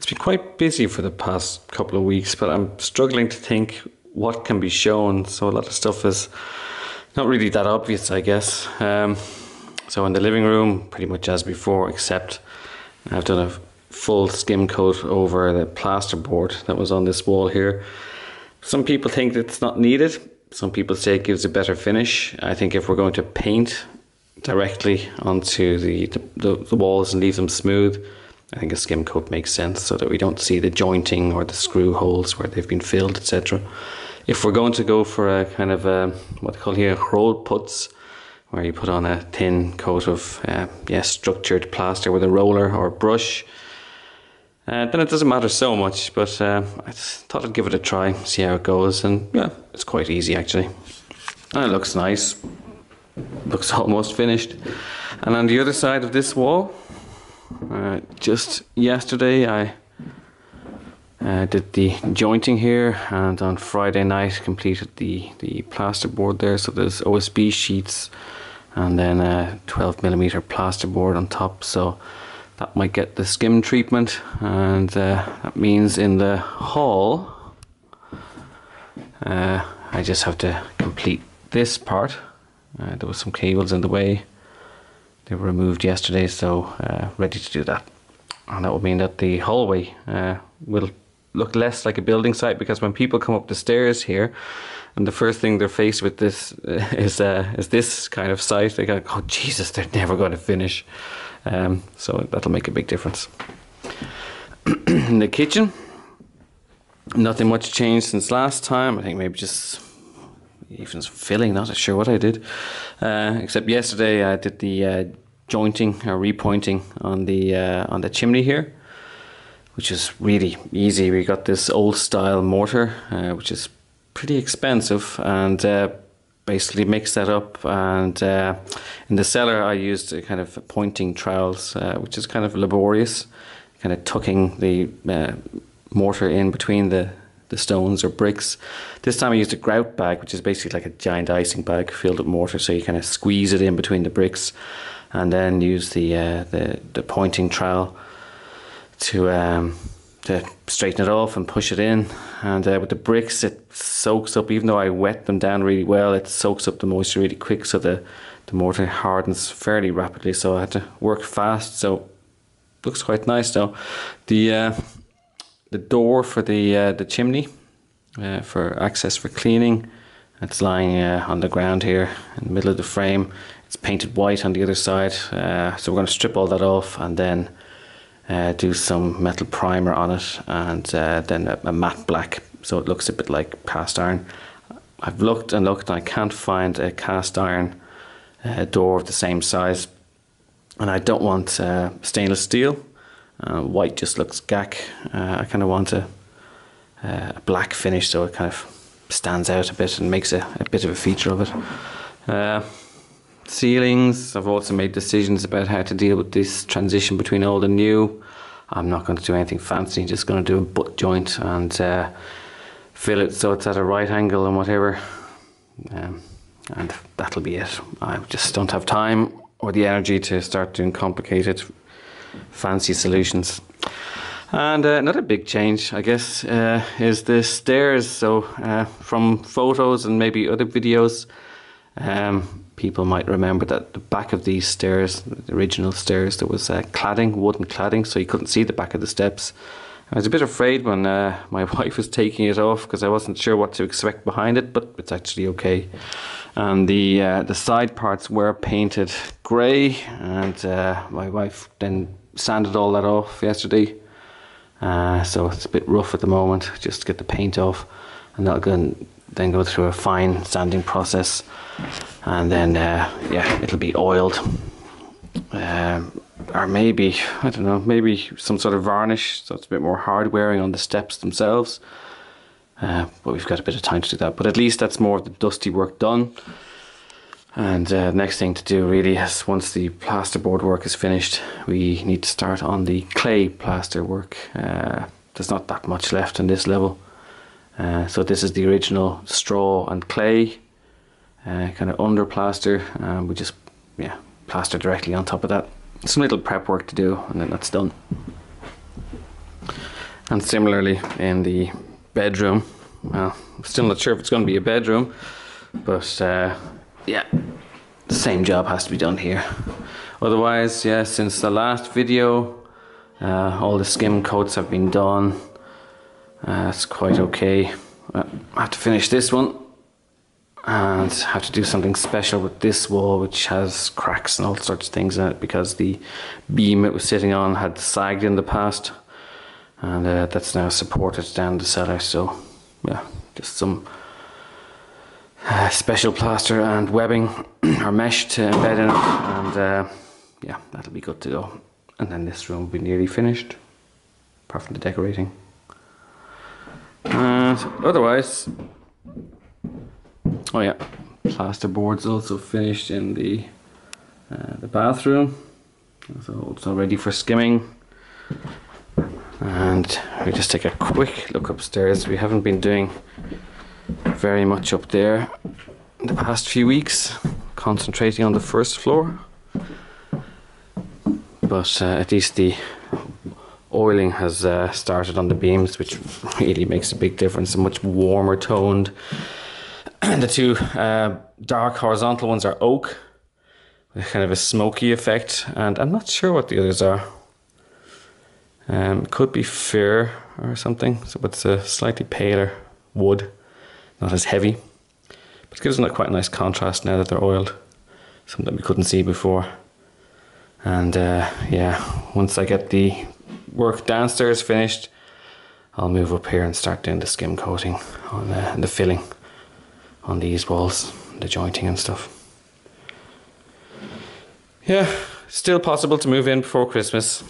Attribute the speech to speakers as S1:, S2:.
S1: It's been quite busy for the past couple of weeks, but I'm struggling to think what can be shown. So a lot of stuff is not really that obvious, I guess. Um, so in the living room, pretty much as before, except I've done a full skim coat over the plasterboard that was on this wall here. Some people think it's not needed. Some people say it gives a better finish. I think if we're going to paint directly onto the, the, the walls and leave them smooth, I think a skim coat makes sense so that we don't see the jointing or the screw holes where they've been filled, etc. If we're going to go for a kind of a, what they call here Rollputz, where you put on a thin coat of uh, structured plaster with a roller or a brush, uh, then it doesn't matter so much. But uh, I thought I'd give it a try, see how it goes, and yeah, it's quite easy actually. And it looks nice, looks almost finished. And on the other side of this wall, uh, just yesterday I uh, did the jointing here and on Friday night completed the, the plasterboard there. So there's OSB sheets and then a 12 millimeter plasterboard on top. So that might get the skim treatment and uh, that means in the hall uh, I just have to complete this part. Uh, there was some cables in the way they were removed yesterday, so uh, ready to do that. And that would mean that the hallway uh, will look less like a building site because when people come up the stairs here, and the first thing they're faced with this is uh, is this kind of site, they go, "Oh Jesus, they're never going to finish." Um, so that'll make a big difference. In the kitchen, nothing much changed since last time. I think maybe just even filling, not sure what I did. Uh, except yesterday I did the uh, jointing or repointing on the uh, on the chimney here, which is really easy. We got this old style mortar, uh, which is pretty expensive, and uh, basically mix that up. And uh, in the cellar, I used a kind of pointing trowels, which is kind of laborious, kind of tucking the mortar in between the the stones or bricks. This time I used a grout bag, which is basically like a giant icing bag filled with mortar, so you kind of squeeze it in between the bricks, and then use the uh, the, the pointing trowel to um, to straighten it off and push it in. And uh, with the bricks, it soaks up. Even though I wet them down really well, it soaks up the moisture really quick, so the the mortar hardens fairly rapidly. So I had to work fast. So looks quite nice now. The uh, the door for the uh, the chimney uh, for access for cleaning. It's lying uh, on the ground here in the middle of the frame. It's painted white on the other side, uh, so we're going to strip all that off and then uh, do some metal primer on it, and uh, then a, a, matte black, so it looks a bit like cast iron. I've looked and looked, and I can't find a cast iron door of the same size, and I don't want stainless steel. Uh, white just looks gack. Uh, I kind of want a, uh, a, black finish so it kind of stands out a bit and makes a, a bit of a feature of it. Uh, ceilings, I've also made decisions about how to deal with this transition between old and new. I'm not going to do anything fancy, I'm just going to do a butt joint and uh, fill it so it's at a right angle and whatever. Um, and that'll be it. I just don't have time or the energy to start doing complicated fancy solutions. And uh, another big change, I guess, uh, is the stairs. So, uh, from photos and maybe other videos, um, people might remember that the back of these stairs, the original stairs, there was uh, cladding, wooden cladding, so you couldn't see the back of the steps. I was a bit afraid when uh, my wife was taking it off because I wasn't sure what to expect behind it, but it's actually okay. And the uh, the side parts were painted grey, and my wife then sanded all that off yesterday. Uh, so it's a bit rough at the moment, just to get the paint off. And that'll go then go through a fine sanding process. And then, uh, yeah, it'll be oiled. Um, or maybe, I don't know, maybe some sort of varnish, so it's a bit more hard wearing on the steps themselves. Uh, but we've got a bit of time to do that. But at least that's more of the dusty work done. And uh, next thing to do really is once the plasterboard work is finished, we need to start on the clay plaster work. Uh, there's not that much left on this level. Uh, so this is the original straw and clay uh, kind of under plaster. We just yeah plaster directly on top of that. Some little prep work to do and then that's done. And similarly in the bedroom, well, still not sure if it's going to be a bedroom, but uh, yeah, the same job has to be done here. Otherwise, yeah, since the last video, uh, all the skim coats have been done. Uh, it's quite okay. I have to finish this one and have to do something special with this wall which has cracks and all sorts of things in it because the beam it was sitting on had sagged in the past. And uh, that's now supported down the cellar so yeah just some uh, special plaster and webbing or mesh to embed in it. And uh, yeah that'll be good to go. And then this room will be nearly finished apart from the decorating and otherwise Oh yeah, plasterboard's also finished in the uh, the bathroom, so it's all ready for skimming. And we just take a quick look upstairs. We haven't been doing very much up there in the past few weeks, concentrating on the first floor. But uh, at least the oiling has uh, started on the beams, which really makes a big difference. A much warmer toned the two uh, dark horizontal ones are oak, with kind of a smoky effect, and I'm not sure what the others are. Um, could be fir or something, so it's a slightly paler wood, not as heavy. But it gives them a quite a nice contrast now that they're oiled, something we couldn't see before. And uh, yeah, once I get the work downstairs finished, I'll move up here and start doing the skim coating on uh, the filling on these walls, the jointing and stuff. Yeah, still possible to move in before Christmas.